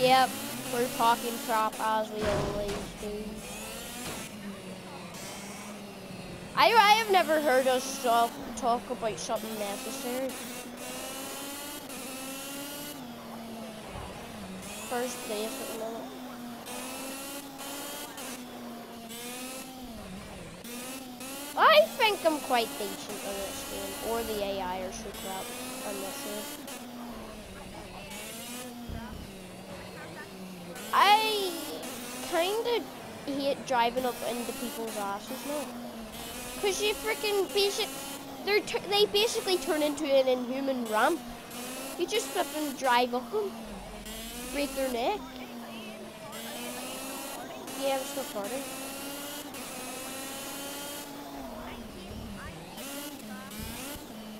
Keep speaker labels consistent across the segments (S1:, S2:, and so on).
S1: Yep, we're talking crap as we always do. I, I have never heard us talk, talk about something necessary. First place at the minute. I think I'm quite decent in this game, or the AI or so crap. I'm not sure. I kind of hate driving up into people's asses now. Cause you freaking basic, they're they basically turn into an inhuman ramp. You just flip and drive up them, break their neck. Yeah, I'm still recording.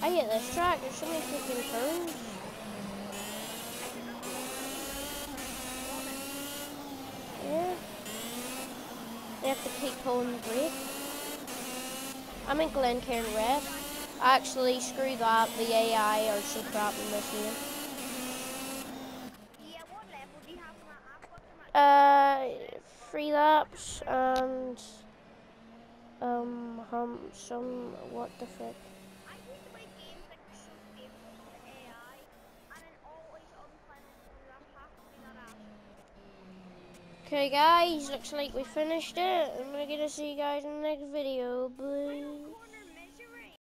S1: I hate this track. There's so many freaking turns. Yeah. Have to keep pulling the brake. I'm in Glencairn Red. Actually, screwed that. The AI are so crap in this game. Uh, three laps and um, um, some what the frick. Okay guys, looks like we finished it. I'm gonna see you guys in the next video. Bye.